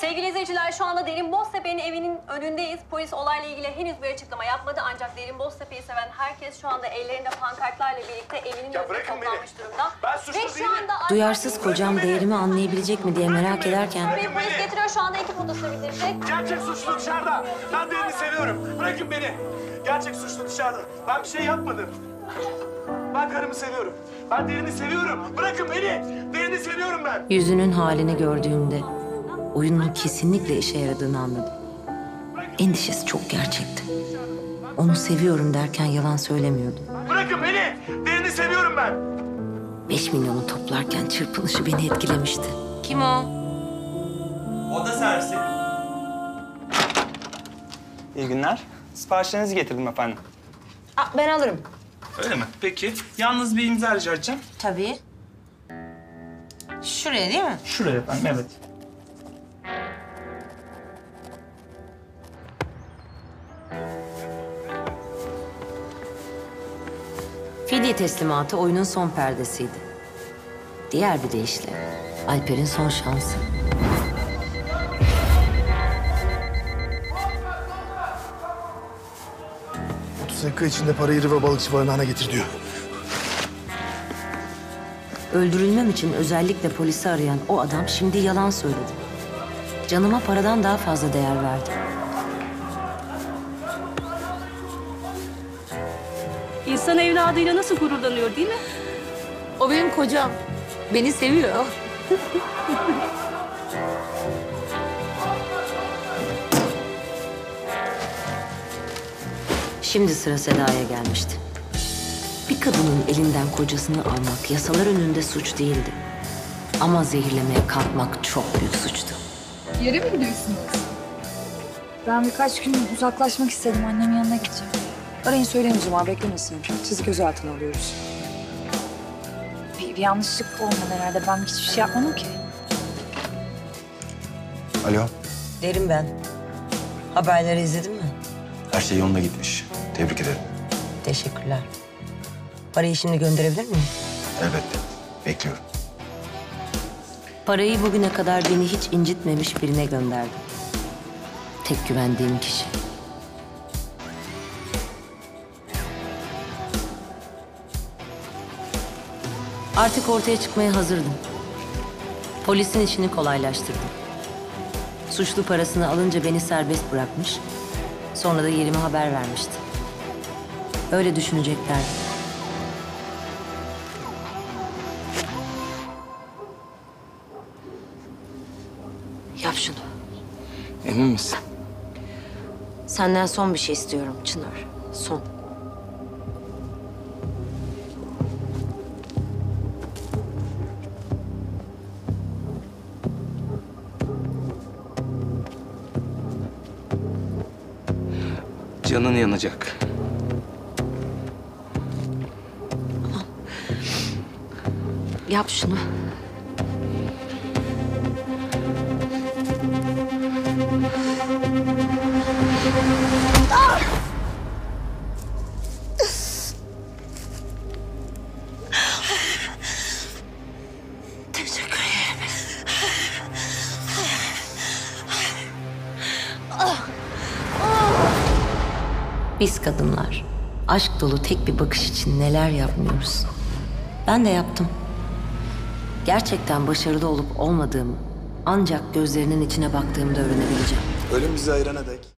Sevgili izleyiciler şu anda Derin Boztepe'nin evinin önündeyiz. Polis olayla ilgili henüz bir açıklama yapmadı ancak Derin Boztepe'yi seven herkes şu anda ellerinde pankartlarla birlikte evinin Ya önünde bırakın beni. toplanmış durumda. Ben suçlu Ve şu değilim. anda Duyarsız kocam değerimi anlayabilecek mi diye merak ederken Bir polis getiriyor şu anda ekip odasına bitirecek. Gerçek suçlu dışarıda. Ben Derin'i seviyorum. Bırakın beni. Gerçek suçlu dışarıda. Ben bir şey yapmadım. Ben karımı seviyorum. Ben Derin'i seviyorum. Bırakın beni. Derin'i seviyorum ben. yüzünün halini gördüğümde oyunun kesinlikle işe yaradığını anladım. Endişesi çok gerçekti. Onu seviyorum derken yalan söylemiyordu. Bırakın beni. Derin'i seviyorum ben. Beş milyonu toplarken çırpınışı beni etkilemişti. Kim o? Oda servisi. İyi günler. Siparişlerinizi getirdim efendim. Aa, ben alırım. Öyle mi? Peki. Yalnız bir imza rica edeceğim. Tabii. Şuraya değil mi? Şuraya efendim, evet. Fidye teslimatı oyunun son perdesiydi. Diğer bir deyişle Alper'in son şansı. dakika içinde parayı Riva balıkçı barınağına getir diyor. Öldürülmem için özellikle polisi arayan o adam şimdi yalan söyledi. Canıma paradan daha fazla değer verdi. İnsan evladıyla nasıl gururlanıyor değil mi? O benim kocam. Beni seviyor. Şimdi sıra Seda'ya gelmişti. Bir kadının elinden kocasını almak yasalar önünde suç değildi. Ama zehirlemeye kalkmak çok büyük suçtu. Yere mi gidiyorsunuz? Ben birkaç gün uzaklaşmak istedim. Annemin yanına gideceğim. Arayın söyleyin o zaman beklemesin. Sizi gözaltına alıyoruz. Bir, bir yanlışlık olmadı herhalde. Ben hiçbir şey yapmadım ki. Alo, Derim ben. Haberleri izledin mi? her şey yolunda gitmiş. Tebrik ederim. Teşekkürler. Parayı şimdi gönderebilir miyim? Elbette. Bekliyorum. Parayı bugüne kadar beni hiç incitmemiş birine gönderdim. Tek güvendiğim kişi. Artık ortaya çıkmaya hazırdım. Polisin işini kolaylaştırdım. Suçlu parasını alınca beni serbest bırakmış. Sonra da yerime haber vermişti. Öyle düşüneceklerdi. Yap şunu. Emin misin? Senden son bir şey istiyorum Çınar. Son. Canın yanacak. Yap şunu. Ederim. Biz kadınlar aşk dolu tek bir bakış için neler yapmıyoruz. Ben de yaptım. Gerçekten başarılı olup olmadığımı ancak gözlerinin içine baktığımda öğrenebileceğim. Ölüm bizi ayırana dek